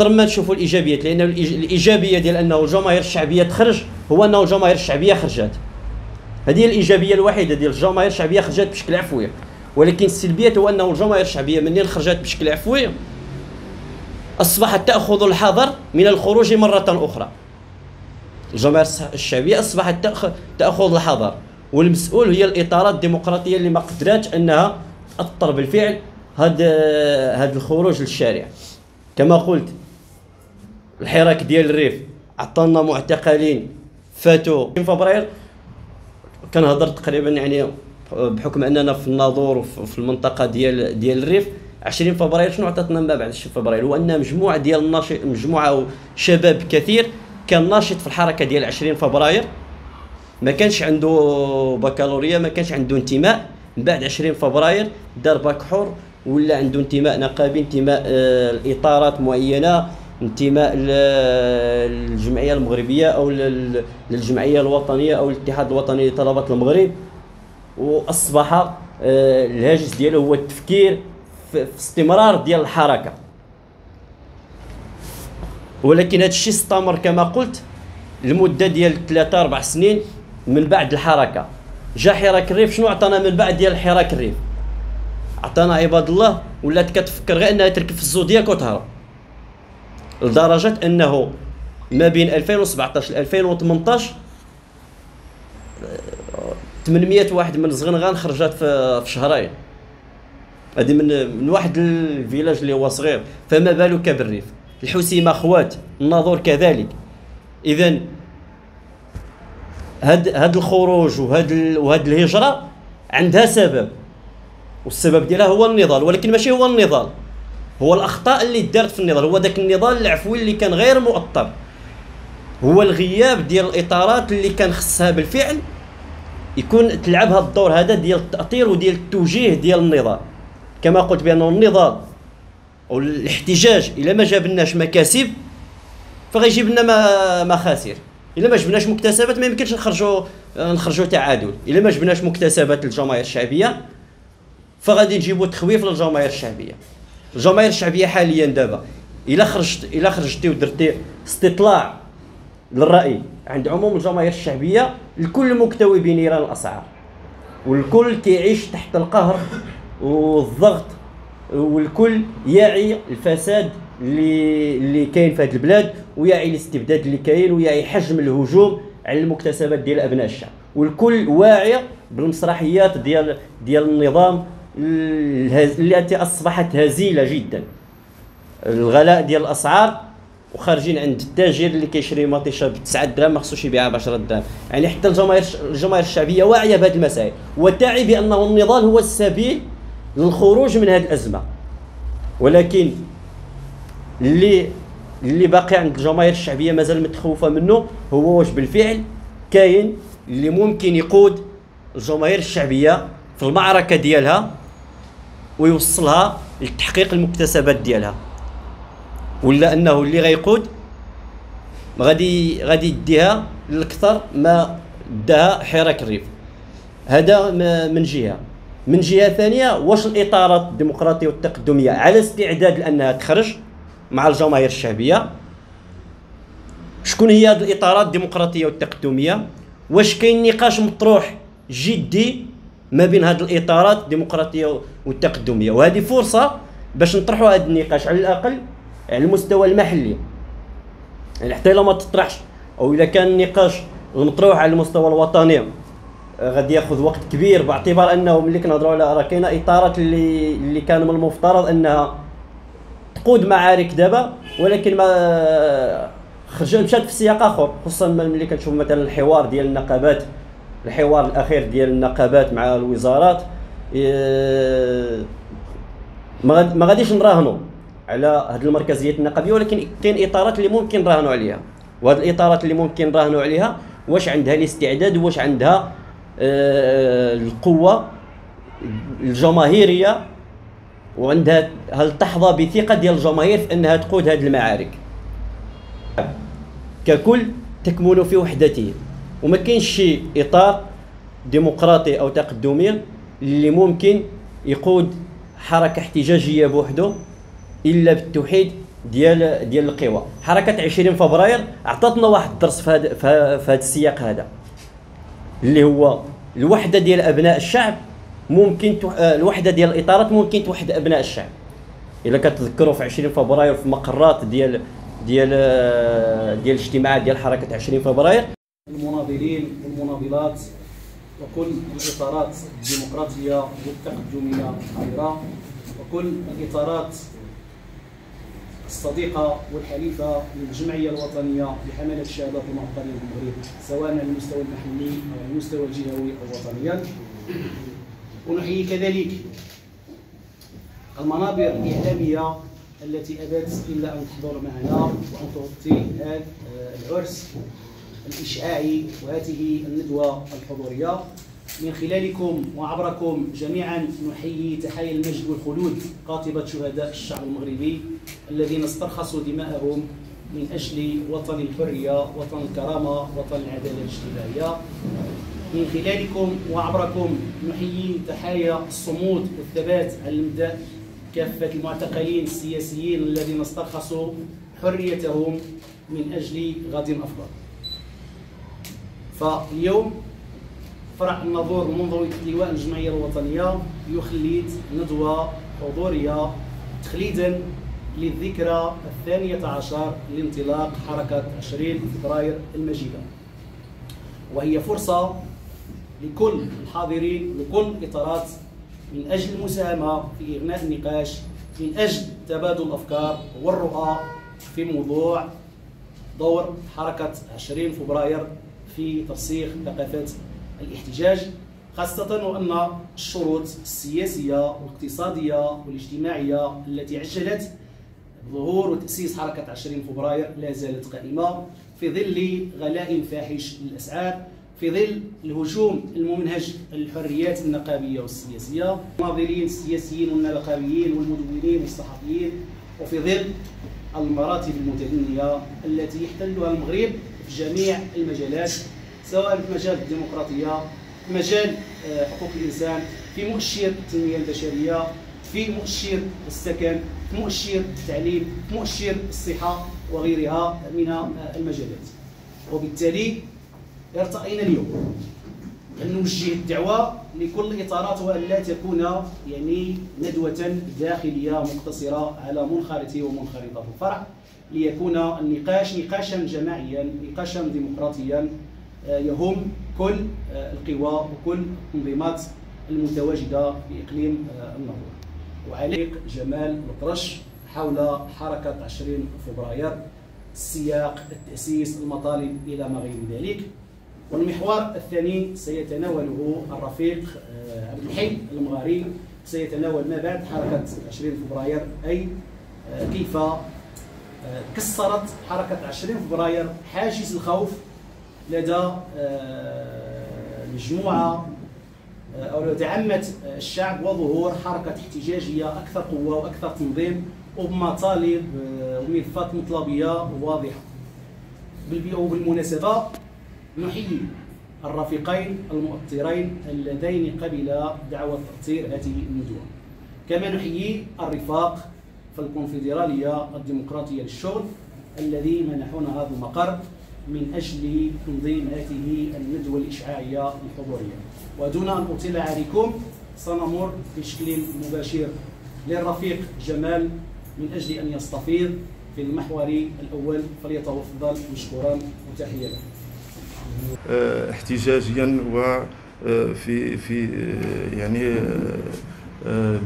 أكثر ما تشوفوا الإيجابيات لأن الإيجابية ديال أنه الجماهير الشعبية تخرج هو أنه الجماهير الشعبية خرجت. هذه الإيجابية الوحيدة ديال الجماهير الشعبية خرجت بشكل عفوي. ولكن السلبية هو أنه الجماهير الشعبية منين خرجت بشكل عفوي أصبحت تأخذ الحذر من الخروج مرة أخرى. الجماهير الشعبية أصبحت تأخذ الحذر. والمسؤول هي الاطارات الديمقراطية اللي ما قدراتش أنها تاثر بالفعل هذا هذا الخروج للشارع. كما قلت الحراك ديال الريف عطلنا معتقلين فاتوا في فبراير كنهضر تقريبا يعني بحكم أننا في الناظور وفي المنطقة ديال ديال الريف. 20 فبراير شنو عطاتنا ما بعد 20 فبراير؟ هو أن مجموعة ديال الناشط مجموعة شباب كثير كان ناشط في الحركة ديال 20 فبراير. ما كانش عنده بكالوريا ما كانش عنده انتماء. من بعد 20 فبراير دار باك حر ولا عنده انتماء نقابي انتماء آه، لاطارات معينة. انتماء للجمعية المغربية أو للجمعية الوطنية أو الاتحاد الوطني لطلبة المغرب. وأصبح آه، الهاجس ديالو هو التفكير في استمرار ديال الحركة. ولكن هذا الشيء استمر كما قلت لمدة ديال ثلاثة أربع سنين من بعد الحركة. جا حراك الريف شنو عطانا من بعد ديال حراك الريف؟ عطانا عباد الله ولات كتفكر غير إنها تركب في الزودياك وتهرب لدرجة أنه ما بين 2017 ل 2018 800 واحد من زغنغان خرجت في شهرين. هذه من من واحد الفيلاج اللي هو صغير. فما بالك بالريف الحسيمه خوات الناظور كذلك. اذا هاد هاد الخروج وهاد وهاد الهجرة عندها سبب. والسبب ديالها هو النضال. ولكن ماشي هو النضال. هو الأخطاء اللي دارت في النضال هو ذاك النضال العفوي اللي كان غير مؤطر. هو الغياب ديال الإطارات اللي كان خصها بالفعل يكون تلعب هذا الدور هذا ديال التأطير وديال التوجيه ديال النضال. كما قلت بأنه النضال أو الاحتجاج إلى ما جاب لناش مكاسب فغيجيب لنا مخاسر. إلا ما جبناش مكتسبات ما يمكنش نخرجوا نخرجوا تعادل. إلا ما جبناش مكتسبات للجماهير الشعبية فغادي نجيبوا تخويف للجماهير الشعبية. الجماهير الشعبية حاليا دابا إلا خرجت إلا خرجتي ودرتي استطلاع للرأي عند عموم الجماهير الشعبية الكل مكتوي بنيران الاسعار والكل كيعيش تحت القهر والضغط والكل يعي الفساد اللي اللي كاين في هذه البلاد ويعي الاستبداد اللي كاين ويعي حجم الهجوم على المكتسبات ديال أبناء الشعب والكل واعي بالمسرحيات ديال ديال النظام التي أصبحت هزيلة جدا. الغلاء ديال الأسعار وخارجين عند التاجر اللي كيشري مطيشه ب 9 دراهم ما خصوش يبيعها ب 10 دراهم يعني حتى الجماهير الجماهير الشعبية واعية بهذه المسائل. وتعي بانه النضال هو السبيل للخروج من هذه الأزمة. ولكن اللي اللي باقي عند الجماهير الشعبية مازال متخوفة منه هو واش بالفعل كاين اللي ممكن يقود الجماهير الشعبية في المعركة ديالها ويوصلها لتحقيق المكتسبات ديالها. ولا أنه اللي غيقود غادي غادي يديها للأكثر ما داها حراك الريف. هذا من جهة. من جهة ثانية واش الاطارات الديمقراطية والتقدمية؟ على استعداد لأنها تخرج مع الجماهير الشعبية. شكون هي هذه الإطارات الديمقراطية والتقدمية؟ واش كاين نقاش مطروح جدي ما بين هذه الإطارات الديمقراطية والتقدمية. وهذه فرصة باش نطرحوا هذا النقاش. على الأقل على المستوى المحلي. يعني حتى إلا ما تطرحش أو إذا كان النقاش المطروح على المستوى الوطني غادي ياخذ وقت كبير باعتبار أنه ملي كنهضروا على راه كاينة إطارات اللي اللي كان من المفترض أنها تقود معارك دابا ولكن ما خرجت مشات في سياق آخر خصوصا ملي كنشوف مثلا الحوار ديال النقابات الحوار الأخير ديال النقابات مع الوزارات ما غاديش نراهنوا على هذه المركزيات النقابية ولكن كاين إطارات اللي ممكن نراهنوا عليها. وهذه الإطارات اللي ممكن نراهنوا عليها واش عندها الاستعداد واش عندها آه، القوة الجماهيرية وعندها هل تحظى بثقة ديال الجماهير في أنها تقود هذه المعارك. ككل تكمن في وحدته. وما كاينش شي إطار ديمقراطي أو تقدمي اللي ممكن يقود حركة احتجاجية بوحده إلا بالتوحيد ديال ديال القوى. حركة 20 فبراير عطاتنا واحد الدرس في هذا في هذا السياق هذا. اللي هو الوحدة ديال أبناء الشعب ممكن آه، الوحدة ديال الإطارات ممكن توحد أبناء الشعب. إلا كتذكروا في 20 فبراير في مقرات ديال ديال آه، ديال الاجتماعات ديال حركة 20 فبراير المناضلين والمناضلات وكل الإطارات الديمقراطية والتقدمية الحاضره وكل الإطارات الصديقة والحليفة للجمعية الوطنية لحملة الشهادات المعطلين المغرب سواء على المستوى المحلي أو على المستوى الجهوي أو وطنيا. ونحيي كذلك المنابر الإعلامية التي أبت إلا أن تحضر معنا وأن تغطي هذا العرس. الإشعاعي وهذه الندوة الحضورية. من خلالكم وعبركم جميعا نحيي تحايا المجد والخلود قاطبة شهداء الشعب المغربي الذين استرخصوا دماءهم من أجل وطن الحرية وطن الكرامة وطن العدالة الاجتماعية. من خلالكم وعبركم نحيي تحايا الصمود والثبات على المبدأ كافة المعتقلين السياسيين الذين استرخصوا حريتهم من أجل غد أفضل. فاليوم فرع النظور منظومة لواء الجمعية الوطنية يخلد ندوة حضورية تخليدا للذكرى الثانية عشر لانطلاق حركة 20 فبراير المجيدة. وهي فرصة لكل الحاضرين لكل الإطارات من أجل المساهمة في إغناء النقاش من أجل تبادل الأفكار والرؤى في موضوع دور حركة 20 فبراير في ترسيخ ثقافة الاحتجاج خاصة وأن الشروط السياسية والاقتصادية والاجتماعية التي عجلت ظهور وتأسيس حركة 20 فبراير لا زالت قائمة في ظل غلاء فاحش للأسعار في ظل الهجوم الممنهج الحريات النقابية والسياسية المناضلين السياسيين والنقابيين والمدونين والصحفيين وفي ظل المراتب المتدنية التي يحتلها المغرب جميع المجالات سواء في مجال الديمقراطية في مجال آه، حقوق الإنسان في مؤشر التنمية البشرية في مؤشر السكن في مؤشر التعليم في مؤشر الصحة وغيرها من آه، المجالات. وبالتالي ارتأينا اليوم أن نوجه الدعوة لكل الإطارات وأن لا تكون يعني ندوة داخلية مقتصرة على منخرطي ومنخرطة. الفرع ليكون النقاش نقاشا جماعيا نقاشا ديمقراطيا آه، يهم كل آه، القوى وكل التنظيمات المتواجدة في إقليم آه، النهضة. وعليق جمال الطرش حول حركة 20 فبراير السياق التأسيس المطالب إلى ما غير ذلك. والمحور الثاني سيتناوله الرفيق عبد الحي المغاري. سيتناول ما بعد حركة 20 فبراير أي كيف كسرت حركة 20 فبراير حاجز الخوف لدى مجموعة آه، أو لدى عامة الشعب وظهور حركة احتجاجية أكثر قوة وأكثر تنظيم وبمطالب آه، وملفات مطلبية واضحة. وبالمناسبة نحيي الرفيقين المؤطرين اللذين قبلا دعوة تأطير هذه الندوة. كما نحيي الرفاق في الكونفدرالية الديمقراطية للشغل الذي منحونا هذا المقر من أجل تنظيم هذه الندوة الإشعاعية الحضورية ودون أن أطيل عليكم سنمر بشكل مباشر للرفيق جمال من أجل أن يستفيض في المحور الأول. فليتفضل مشكورا وتحية. له آه، احتجاجيا وفي آه، في آه، يعني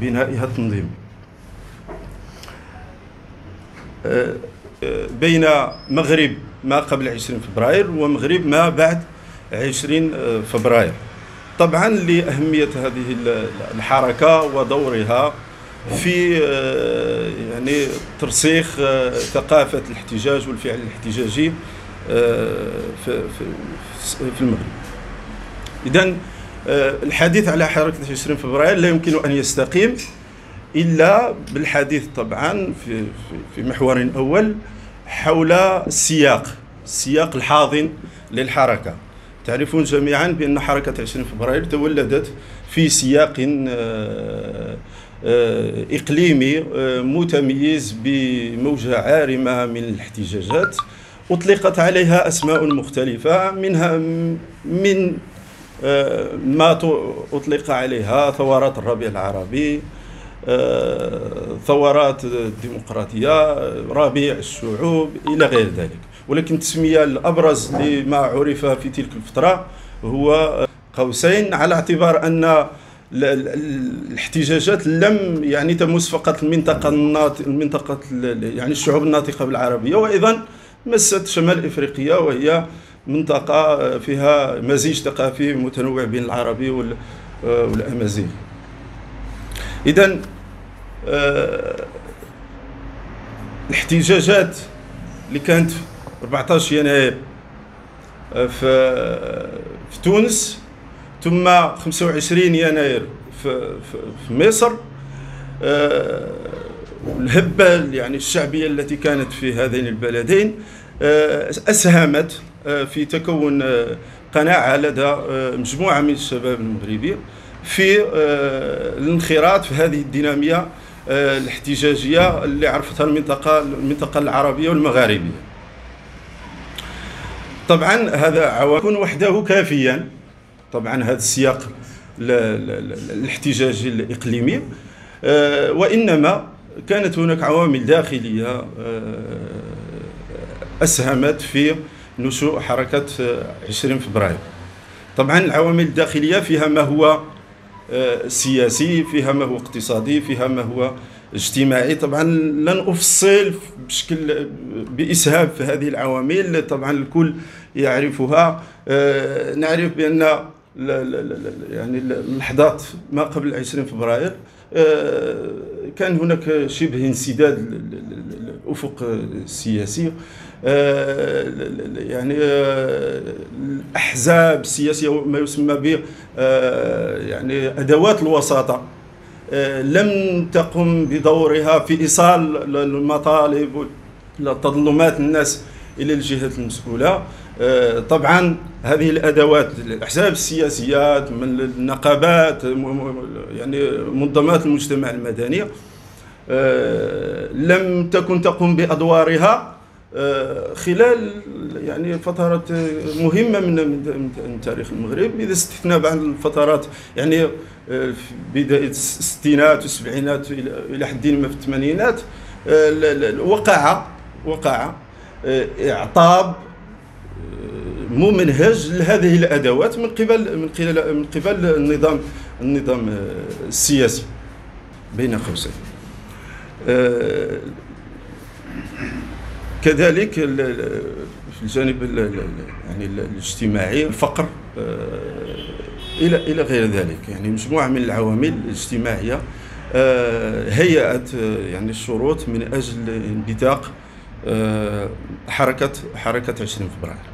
بنائها التنظيمي بين مغرب ما قبل 20 فبراير ومغرب ما بعد 20 فبراير. طبعا لأهمية هذه الحركة ودورها في يعني ترسيخ ثقافة الاحتجاج والفعل الاحتجاجي في في المغرب. إذا الحديث على حركة 20 فبراير لا يمكن أن يستقيم. إلا بالحديث طبعا في في محور أول حول السياق السياق الحاضن للحركة. تعرفون جميعا بأن حركة 20 فبراير تولدت في سياق آه، إقليمي متميز بموجة عارمة من الاحتجاجات أطلقت عليها أسماء مختلفة منها من ما أطلق عليها ثورات الربيع العربي ثورات الديمقراطية ربيع الشعوب إلى غير ذلك. ولكن التسمية الأبرز لما عرف في تلك الفترة هو قوسين على اعتبار أن الاحتجاجات لم يعني تمس فقط المنطقة المنطقة يعني الشعوب الناطقة بالعربية. وأيضا مست شمال إفريقيا وهي منطقة فيها مزيج ثقافي متنوع بين العربي والأمازيغ إذا آه، الاحتجاجات اللي كانت 14 يناير آه، في في تونس ثم 25 يناير في في مصر. آه، الهبة يعني الشعبية التي كانت في هذين البلدين أسهمت في تكون قناعة لدى مجموعة من الشباب المغربي في الانخراط في هذه الدينامية آه، الاحتجاجية اللي عرفتها المنطقة المنطقة العربية والمغاربية. طبعا هذا عوامل وحده كافيا. طبعا هذا السياق الاحتجاجي الإقليمي. آه، وإنما كانت هناك عوامل داخلية آه، أسهمت في نشوء حركة 20 فبراير. طبعا العوامل الداخلية فيها ما هو آه، سياسي فيها ما هو اقتصادي فيها ما هو اجتماعي طبعا لن افصل بشكل باسهاب في هذه العوامل طبعا الكل يعرفها آه، نعرف بان يعني اللحظات ما قبل 20 فبراير آه، كان هناك شبه انسداد الافق السياسي آه، يعني آه، الأحزاب السياسية ما يسمى ب يعني أدوات الوساطة لم تقم بدورها في إيصال المطالب تظلمات الناس إلى الجهات المسؤولة. طبعا هذه الأدوات الأحزاب السياسيات من النقابات يعني منظمات المجتمع المدني آه، لم تكن تقوم بأدوارها. آه، خلال يعني فترات مهمة من من تاريخ المغرب إذا استثنى بعض الفترات يعني آه، في بداية الستينات والسبعينات إلى حد ما في الثمانينات وقع وقع إعطاب ممنهج لهذه الأدوات من قبل من قبل من قبل النظام النظام السياسي بين قوسين. آه، كذلك في الجانب يعني الاجتماعي الفقر آه، إلى إلى غير ذلك. يعني مجموعة من العوامل الاجتماعية آه، هيأت يعني الشروط من أجل انبثاق حركه حركة 20 فبراير.